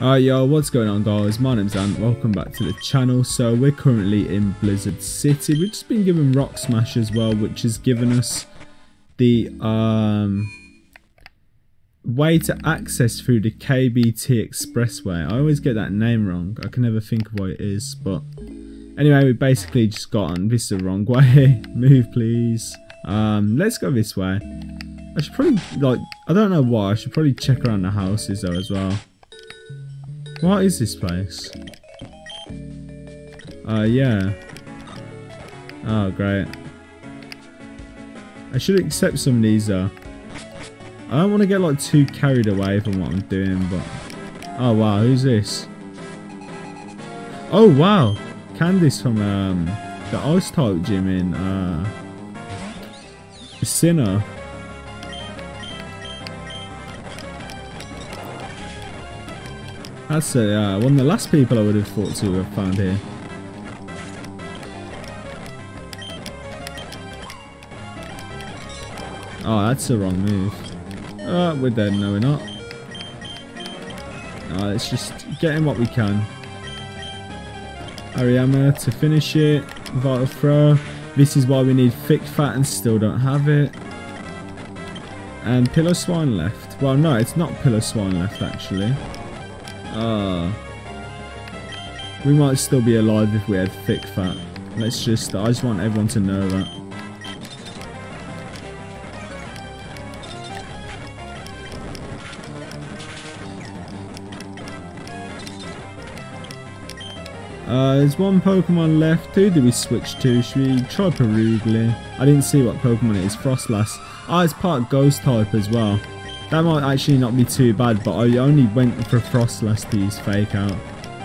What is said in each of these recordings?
Alright yo, what's going on guys? My name's Ant, welcome back to the channel. So we're currently in Blizzard City. We've just been given Rock Smash as well, which has given us the um, way to access through the KBT Expressway. I always get that name wrong. I can never think of what it is, but anyway, we basically just got on. This is the wrong way. Move please. Um, let's go this way. I should probably, like, I don't know why, I should probably check around the houses though as well. What is this place? Uh, yeah. Oh, great. I should accept some of these, though. I don't want to get, like, too carried away from what I'm doing, but... Oh, wow, who's this? Oh, wow! Candice from, um, the Ice Type gym in, uh... Sinnoh. That's uh, one of the last people I would have thought to have found here. Oh, that's the wrong move. Uh, we're dead, no we're not. Uh, let's just get in what we can. Hariyama to finish it. Vital throw. This is why we need thick fat and still don't have it. And Piloswine left. Well, no, it's not Piloswine left actually. Uh, we might still be alive if we had thick fat. Let's just, I just want everyone to know that. Uh, there's one Pokemon left. Who do we switch to? Should we try Purugly? I didn't see what Pokemon it is. Froslass. Ah, it's part Ghost type as well. That might actually not be too bad, but I only went for Froslass to use Fake Out.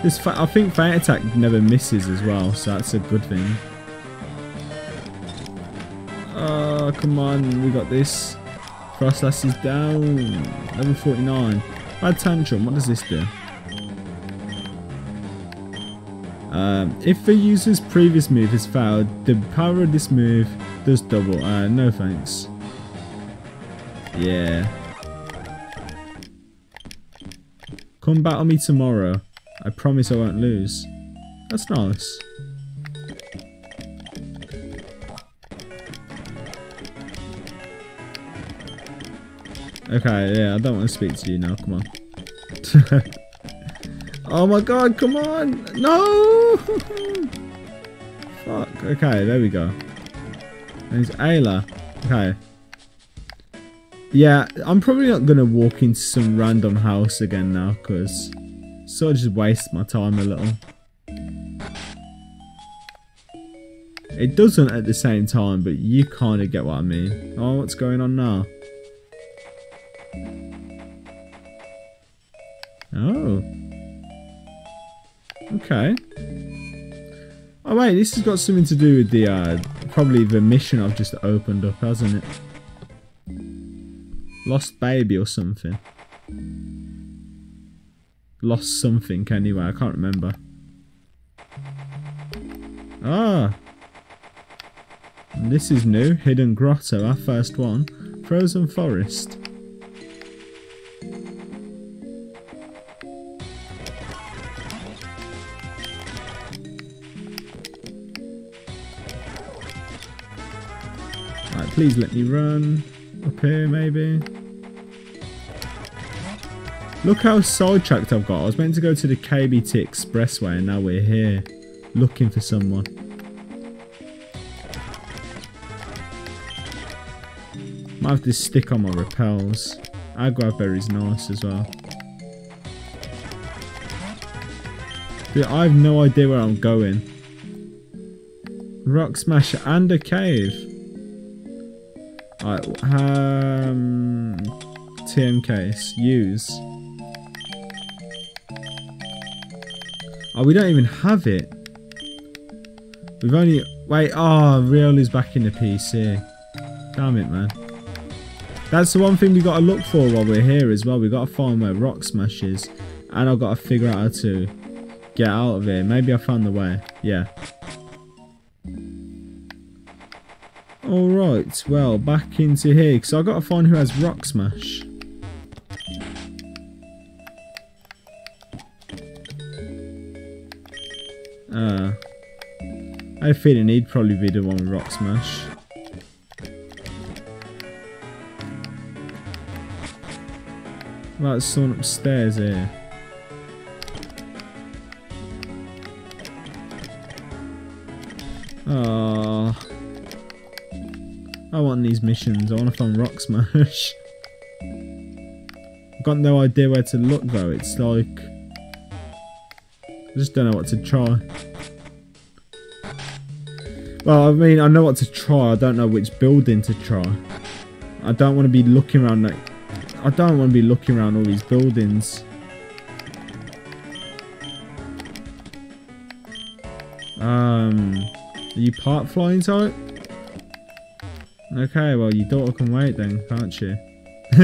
This I think Fake Attack never misses as well, so that's a good thing. Oh, come on, we got this. Froslass is down. Level 49. Bad Tantrum, what does this do? Um, if the user's previous move has failed, the power of this move does double. Uh, no thanks. Yeah. Come battle me tomorrow. I promise I won't lose. That's nice. Okay, yeah, I don't want to speak to you now. Come on. oh my god, come on! No! Fuck. Okay, there we go. There's Ayla. Okay. Yeah, I'm probably not going to walk into some random house again now because sort of just waste my time a little. It doesn't at the same time, but you kind of get what I mean. Oh, what's going on now? Oh. Okay. Oh wait, this has got something to do with the, uh, probably the mission I've just opened up, hasn't it? Lost baby or something. Lost something anyway, I can't remember. Ah! this is new. Hidden Grotto, our first one. Frozen Forest. Right, please let me run. Up here, maybe. Look how sidetracked I've got. I was meant to go to the KBT Expressway and now we're here. Looking for someone. Might have to stick on my repels. Aguaberry's nice as well. Dude, I have no idea where I'm going. Rock Smasher and a cave. Right, um, TM case, use. Oh, we don't even have it. We've only, wait, oh, Riolu's back in the PC. Damn it, man. That's the one thing we got to look for while we're here as well. we got to find where Rock Smash is. And I've got to figure out how to get out of here. Maybe I found the way. Yeah. Alright, well, back into here, because I've got to find who has Rock Smash. Uh, I have a feeling he'd probably be the one with Rock Smash. Right, someone upstairs here. Oh, I want these missions. I want to find Rock Smash. I've got no idea where to look though. It's like I just don't know what to try. Well, I mean, I know what to try. I don't know which building to try. I don't want to be looking around like I don't want to be looking around all these buildings. Um, are you part flying type? Okay, well your daughter can wait then, can't she?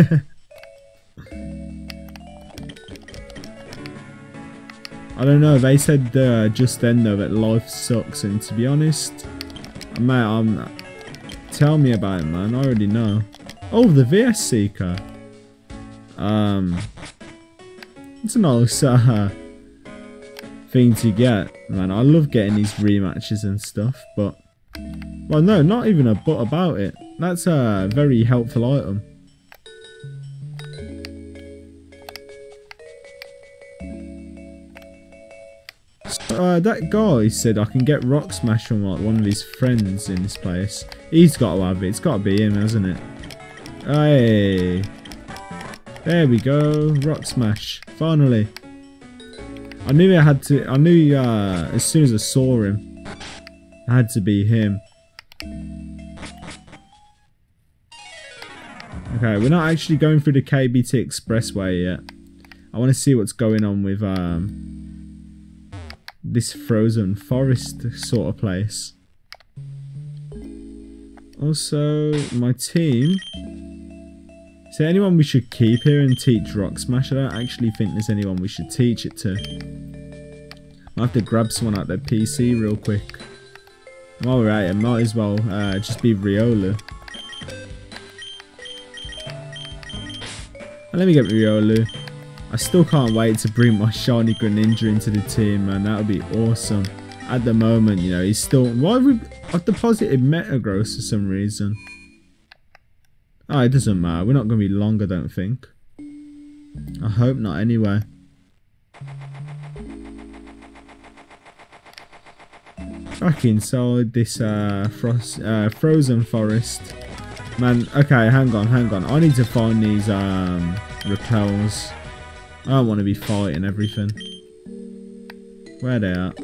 I don't know, they said uh, just then though that life sucks and to be honest, mate, I'm, tell me about it man, I already know. Oh, the VS Seeker. Um, it's a nice uh, thing to get, man. I love getting these rematches and stuff, but well, no, not even a but about it. That's a very helpful item. uh, that guy said I can get Rock Smash from like one of his friends in this place. He's got to have it. It's got to be him, hasn't it? Hey. There we go, Rock Smash, finally. I knew I had to, I knew uh, as soon as I saw him, it had to be him. Okay, we're not actually going through the KBT Expressway yet. I want to see what's going on with um, this frozen forest sort of place. Also, my team is there anyone we should keep here and teach Rock Smash? I don't actually think there's anyone we should teach it to. I'll have to grab someone out their PC real quick. We're it, might as well uh, just be Riolu. let me get Riolu. I still can't wait to bring my shiny Greninja into the team, man. That would be awesome. At the moment, you know, he's still... Why we... I've deposited Metagross for some reason. Oh, it doesn't matter. We're not going to be long, I don't think. I hope not anyway. Back inside this uh, frost, uh, frozen forest. Man, okay, hang on, hang on. I need to find these um, repels. I don't want to be fighting everything. Where they at?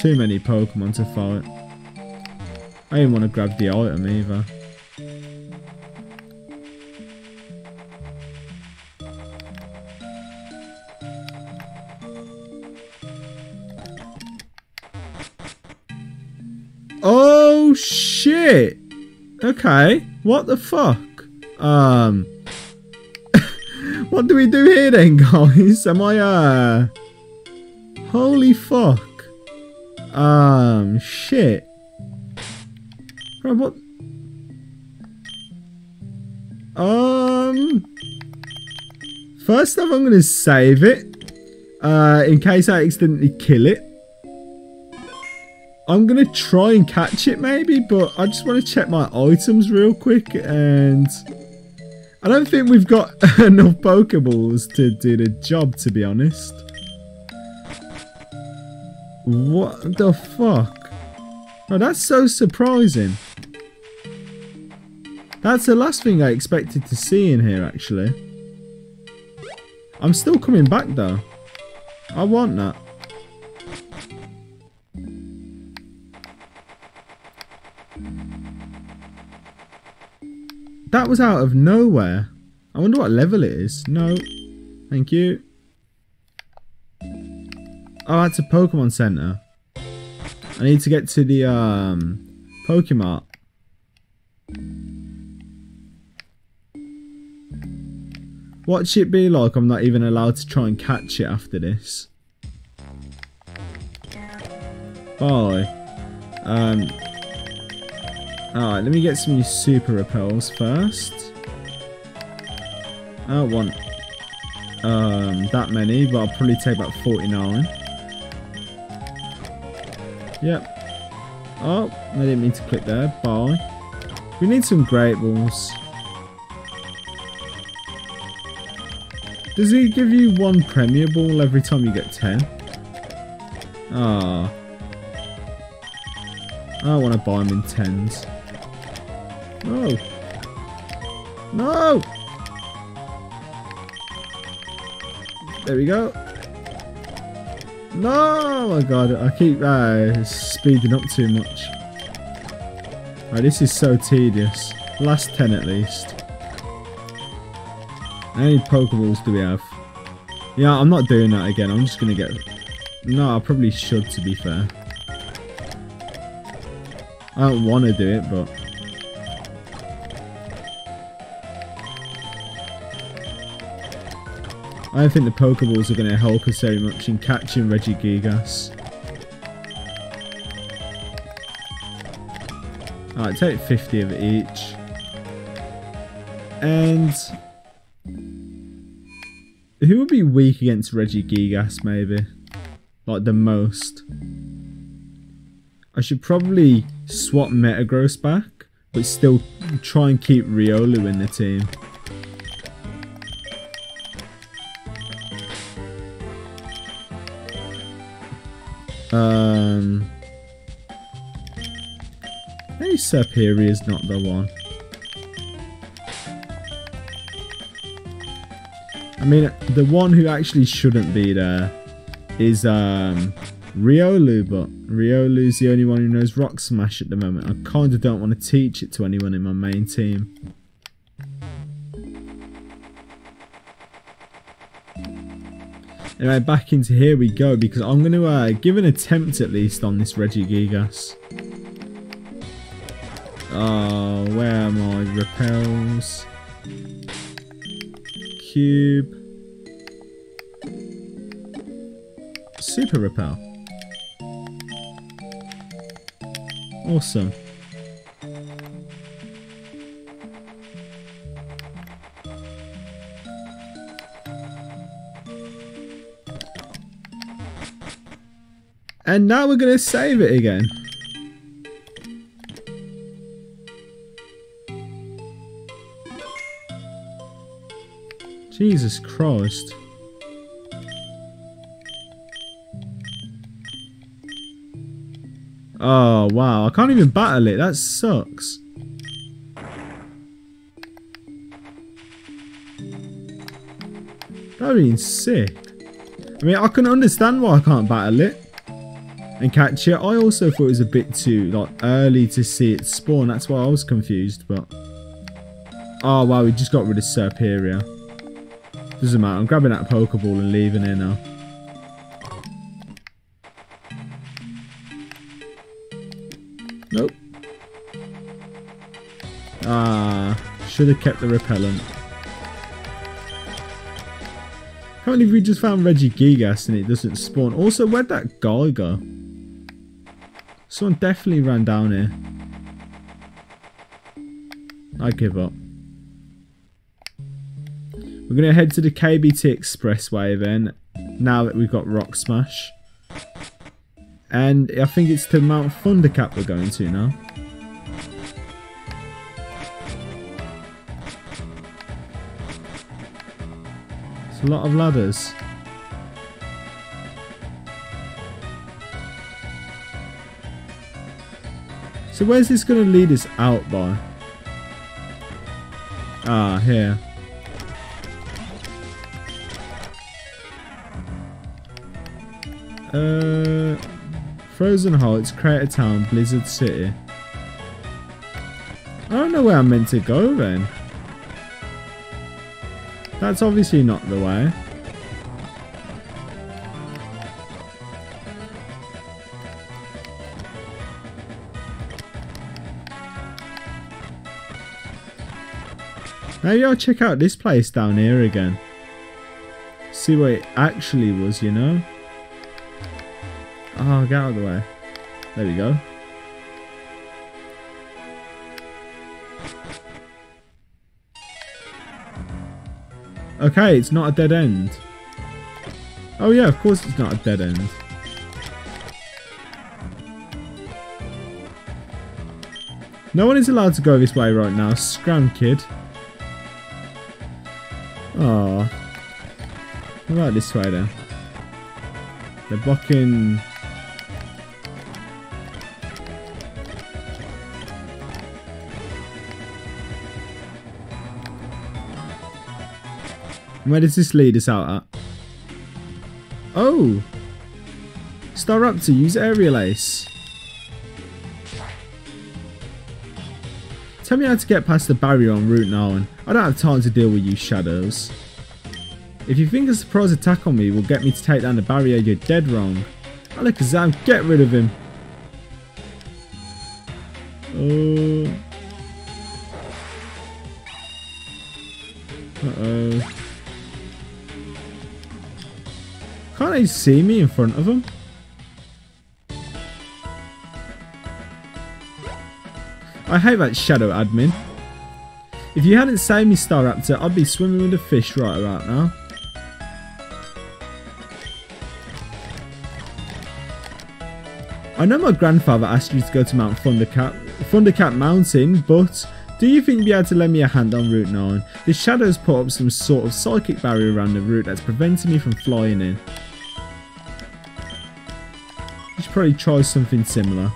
Too many Pokemon to fight. I didn't want to grab the item either. Okay, what the fuck? Um, what do we do here then, guys? Am I uh? Holy fuck! Um, shit. Bro, what? Um. First off, I'm going to save it. Uh, in case I accidentally kill it. I'm going to try and catch it maybe, but I just want to check my items real quick. And I don't think we've got enough Pokeballs to do the job, to be honest. What the fuck? Oh, that's so surprising. That's the last thing I expected to see in here, actually. I'm still coming back, though. I want that. That was out of nowhere. I wonder what level it is. No. Thank you. Oh, that's a Pokemon Center. I need to get to the um, Pokemon. Watch it be like I'm not even allowed to try and catch it after this. Bye. Um, Alright, let me get some super repels first. I don't want um, that many, but I'll probably take about 49. Yep. Oh, I didn't mean to click there. Bye. We need some great balls. Does he give you one premier ball every time you get 10? Ah. I don't want to buy them in 10s. No. No! There we go. No! My god, I keep uh, speeding up too much. Right, this is so tedious. Last 10 at least. How many Pokeballs do we have? Yeah, I'm not doing that again. I'm just going to get... No, I probably should, to be fair. I don't want to do it, but... I don't think the Pokeballs are going to help us very much in catching Regigigas. Alright, take 50 of each. And... Who would be weak against Regigigas, maybe? Like, the most? I should probably swap Metagross back, but still try and keep Riolu in the team. Um, maybe Serperior is not the one. I mean, the one who actually shouldn't be there is um, Riolu, but Riolu's the only one who knows Rock Smash at the moment. I kind of don't want to teach it to anyone in my main team. Anyway, back into here we go because I'm going to uh, give an attempt at least on this Regigigas. Oh, where are my repels? Cube. Super repel. Awesome. And now we're going to save it again. Jesus Christ. Oh, wow. I can't even battle it. That sucks. That would sick. I mean, I can understand why I can't battle it and catch it. I also thought it was a bit too like early to see it spawn. That's why I was confused. But oh wow, we just got rid of Serperior. Doesn't matter. I'm grabbing that Pokeball and leaving it now. Nope. Ah, should have kept the repellent. Can't believe we just found Regigigas and it doesn't spawn. Also, where'd that guy go? Someone definitely ran down here. I give up. We're going to head to the KBT Expressway then, now that we've got Rock Smash. And I think it's to Mount Thundercap we're going to now. It's a lot of ladders. So where's this going to lead us out by? Ah, here. Uh, Frozen Heights, Crater Town, Blizzard City. I don't know where I'm meant to go then. That's obviously not the way. Maybe I'll check out this place down here again. See what it actually was, you know? Oh, get out of the way. There we go. Okay, it's not a dead end. Oh yeah, of course it's not a dead end. No one is allowed to go this way right now. Scram kid. What about this way eh? then? They're blocking... Where does this lead us out at? Oh! Staraptor, use Aerial Ace. Tell me how to get past the barrier on Route 9. I don't have time to deal with you shadows. If you think a surprise attack on me will get me to take down the barrier, you're dead wrong. Alakazam, get rid of him. Oh. Uh-oh. Can't they see me in front of them? I hate that shadow admin. If you hadn't saved me Staraptor, I'd be swimming with a fish right about now. I know my grandfather asked you to go to Mount Thundercap, Thundercap Mountain, but do you think you'd be able to lend me a hand on Route 9? The shadows put up some sort of psychic barrier around the route that's preventing me from flying in. You should probably try something similar.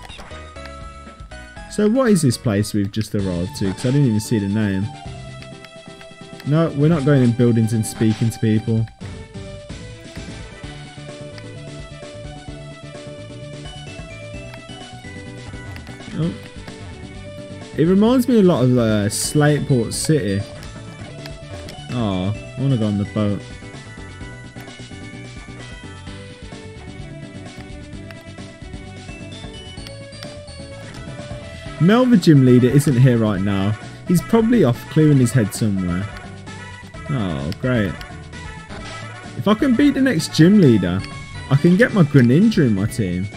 So what is this place we've just arrived to? Because I didn't even see the name. No, we're not going in buildings and speaking to people. It reminds me a lot of uh, Slateport City. Oh, I want to go on the boat. Mel, the gym leader, isn't here right now. He's probably off clearing his head somewhere. Oh, great. If I can beat the next gym leader, I can get my Greninja in my team.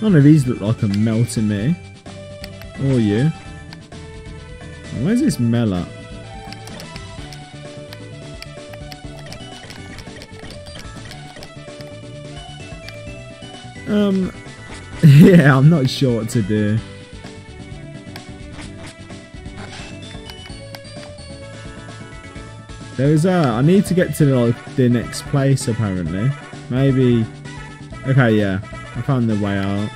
None of these look like a Mel to me. Or you. Where's this Mel at? Um, yeah, I'm not sure what to do. There's a. I need to get to like the next place apparently. Maybe. Okay, yeah. I found the way out.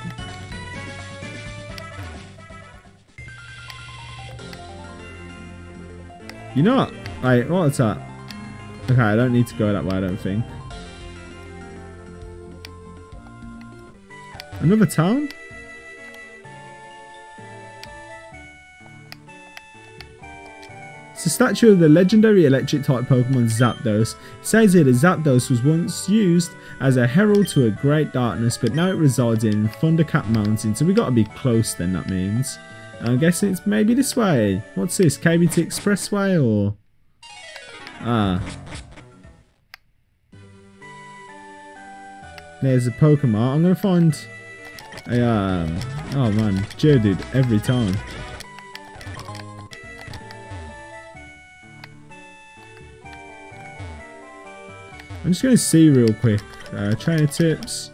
You know what? Wait, what's that? Okay, I don't need to go that way, I don't think. Another town? It's a statue of the legendary electric type Pokemon Zapdos. It says here that Zapdos was once used as a herald to a great darkness, but now it resides in Thundercap Mountain, so we gotta be close then, that means. I'm guessing it's maybe this way. What's this, KBT Expressway or... Ah. There's a Pokemon. I'm gonna find a, um... Oh man, Geodude every time. I'm just going to see real quick. Uh, trainer tips.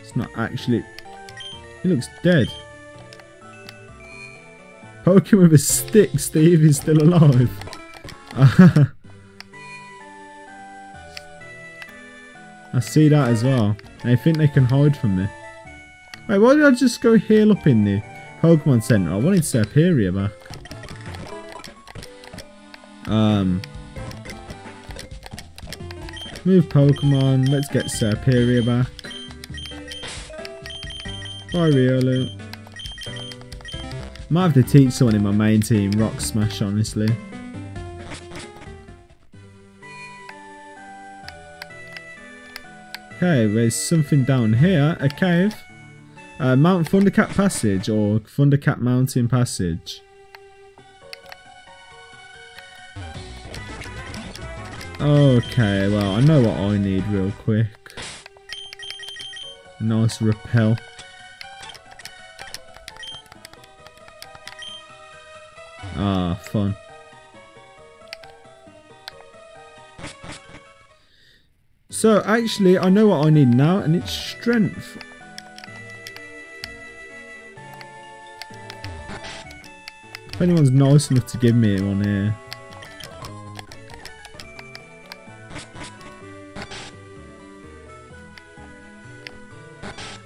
It's not actually... He looks dead. Him with a stick, Steve. He's still alive. I see that as well. They think they can hide from me. Wait, why did I just go heal up in the Pokemon Center? I wanted Serperior back. Um, Move Pokemon. Let's get Serperior back. Bye, Riolu. Might have to teach someone in my main team Rock Smash, honestly. Okay, there's something down here. A cave. Uh, Mount Thundercap Passage or Thundercap Mountain Passage. Okay, well, I know what I need real quick. Nice repel. Ah, fun. So, actually, I know what I need now, and it's strength. If anyone's nice enough to give me one here.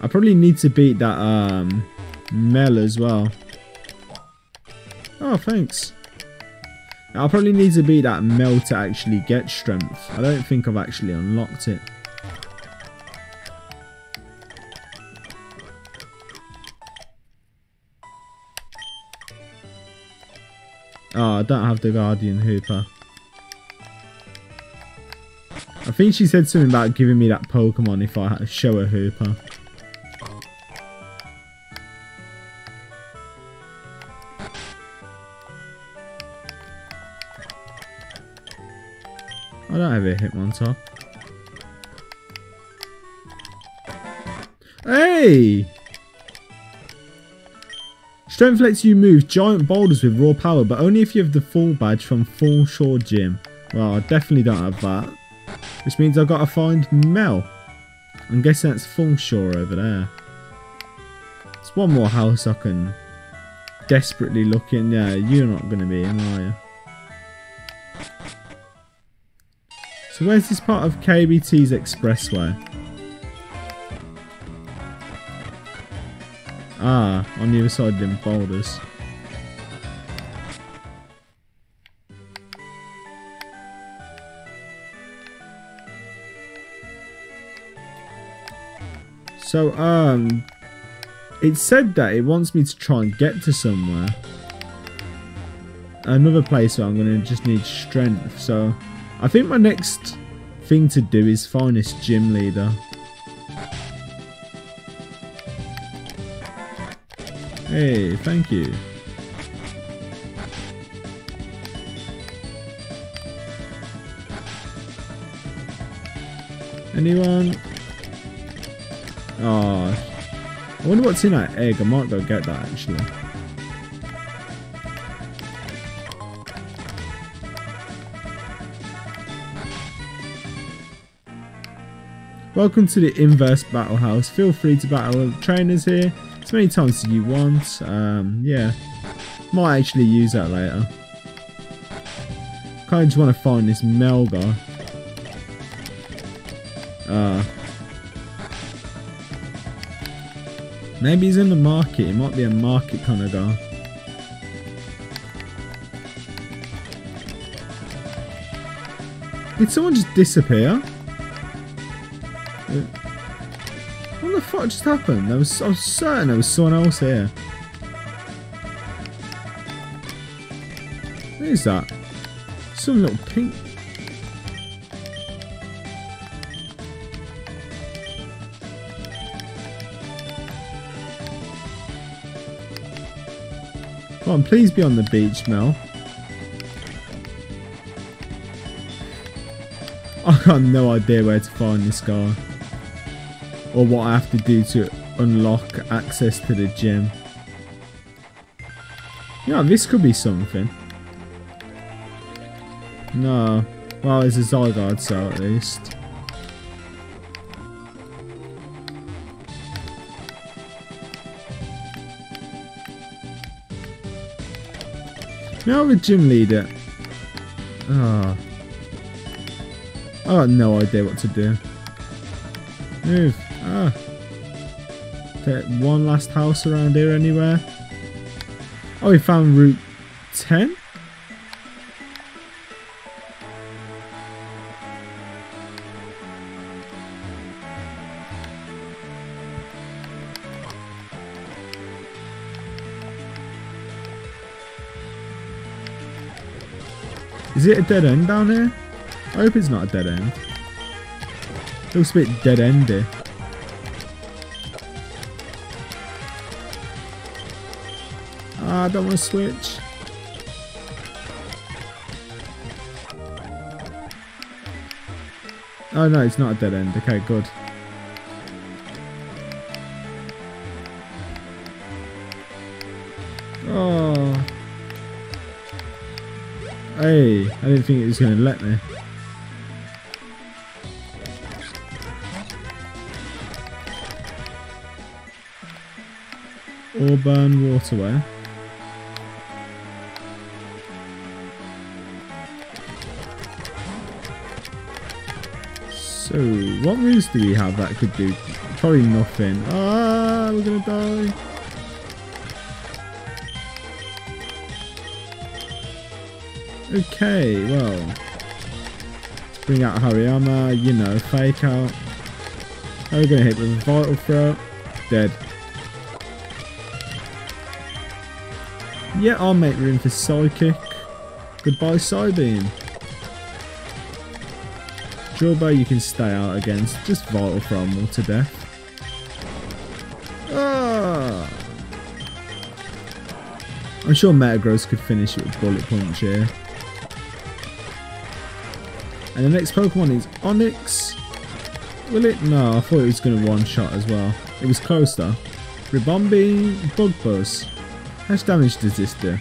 I probably need to beat that um, Mel as well. Oh, thanks. I'll probably need to be that Mel to actually get strength. I don't think I've actually unlocked it. Oh, I don't have the Guardian Hoopa. I think she said something about giving me that Pokemon if I show a Hoopa. I have a Hitmontop. Hey! Strength lets you move giant boulders with raw power, but only if you have the full badge from Fallshore Gym. Well, I definitely don't have that. Which means I've got to find Mel. I'm guessing that's Fallshore over there. It's one more house I can desperately look in. Yeah, you're not going to be in, are you? So where's this part of KBT's expressway? Ah, on the other side of them boulders. So, um, it said that it wants me to try and get to somewhere. Another place where I'm going to just need strength, so I think my next thing to do is find this gym leader. Hey, thank you. Anyone? Oh, I wonder what's in that egg. I might go get that actually. Welcome to the Inverse Battle House. Feel free to battle trainers here as many times as you want. Um, yeah, might actually use that later. Kind of just want to find this Mel guy. Uh, maybe he's in the market. He might be a market kind of guy. Did someone just disappear? What the fuck just happened? I was, I was certain there was someone else here. What is that? Some little pink... Come on, please be on the beach, Mel. I got no idea where to find this guy or what I have to do to unlock access to the gym. Yeah, this could be something. No. Well, there's a Zygarde cell at least. Now the gym leader. Ah. Oh. I got no idea what to do. Move. One last house around here anywhere. Oh, we found Route 10? Is it a dead end down here? I hope it's not a dead end. Looks a bit dead I don't want to switch. Oh no, it's not a dead end. Okay, good. Oh. Hey, I didn't think it was going to let me. Auburn Waterway. So, what moves do we have that could do? Probably nothing. Ah, we're gonna die. Okay, well. Bring out Hariyama, you know, fake out. Are we gonna hit with a vital throw? Dead. Yeah, I'll make room for Psychic. Goodbye, Psybeam. Jawbone you can stay out against. Just Vital or to death. Ah! I'm sure Metagross could finish it with Bullet Punch here. And the next Pokemon is Onix. Will it? No, I thought it was going to one-shot as well. It was closer. Ribombee, Bug Buzz. How much damage does this do?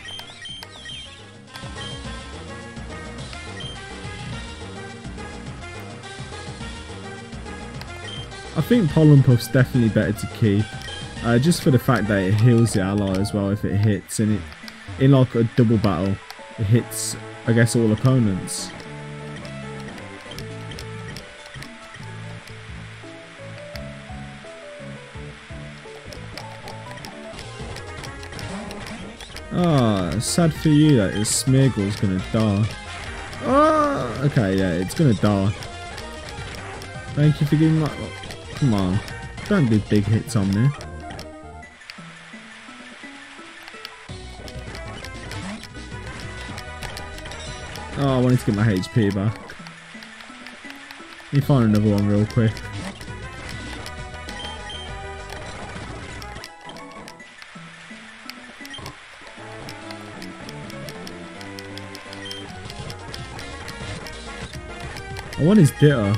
I think Pollen Puff's definitely better to keep. Uh, just for the fact that it heals the ally as well if it hits. And it, in like a double battle, it hits, I guess, all opponents. Ah, oh, sad for you that this Smeargle's gonna die. Oh, okay, yeah, it's gonna die. Thank you for giving my... Come on. Don't do big hits on me. Oh, I wanted to get my HP back. Let me find another one real quick. I want his Ditto.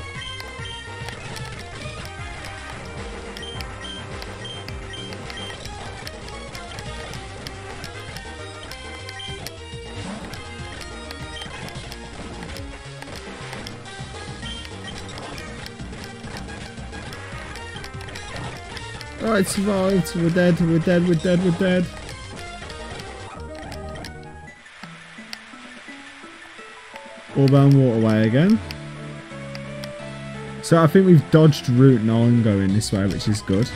Survived. We're dead. We're dead. We're dead. We're dead. All Auburn Waterway again. So I think we've dodged Route 9 going this way, which is good.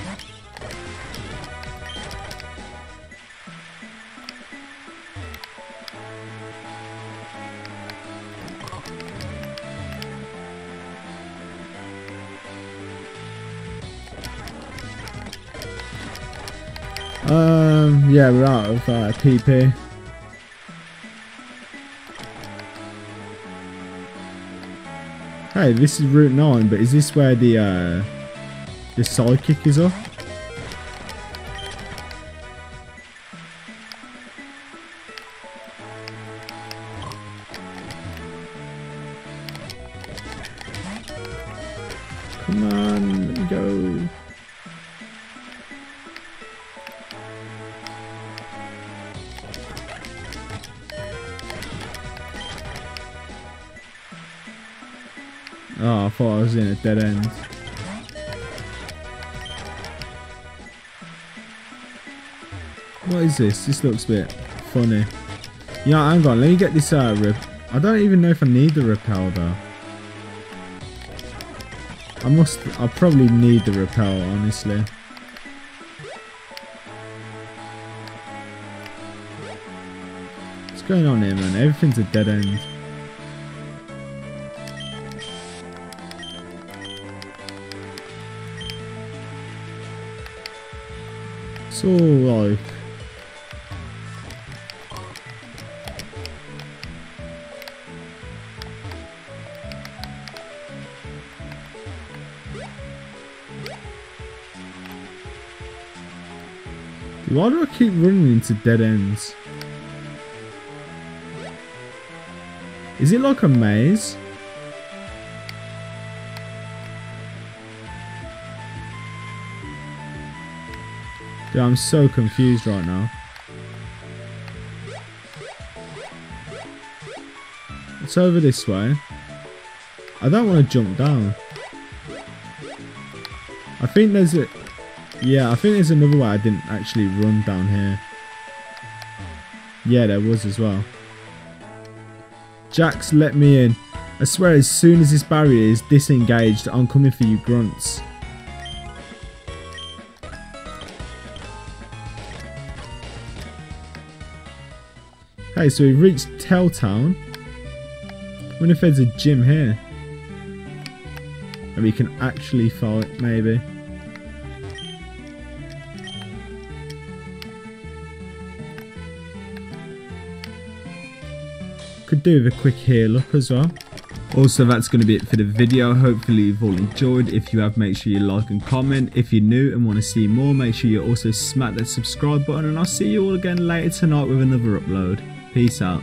Um, yeah, we're out of uh, PP. Hey, this is Route 9, but is this where the, uh, the sidekick is up? This? This looks a bit funny. Yeah, hang on. Let me get this uh, rip. I don't even know if I need the repel though. I must. I probably need the repel, honestly. What's going on here, man? Everything's a dead end. So like Why do I keep running into dead ends? Is it like a maze? Dude, I'm so confused right now. It's over this way. I don't want to jump down. I think there's a... Yeah, I think there's another way I didn't actually run down here. Yeah, there was as well. Jax, let me in. I swear as soon as this barrier is disengaged, I'm coming for you grunts. Okay, so we've reached Tehl Town. I wonder if there's a gym here. And we can actually fight, maybe. Could do with a quick heal up as well. Also, that's going to be it for the video. Hopefully you've all enjoyed. If you have, make sure you like and comment. If you're new and want to see more, make sure you also smack that subscribe button. And I'll see you all again later tonight with another upload. Peace out.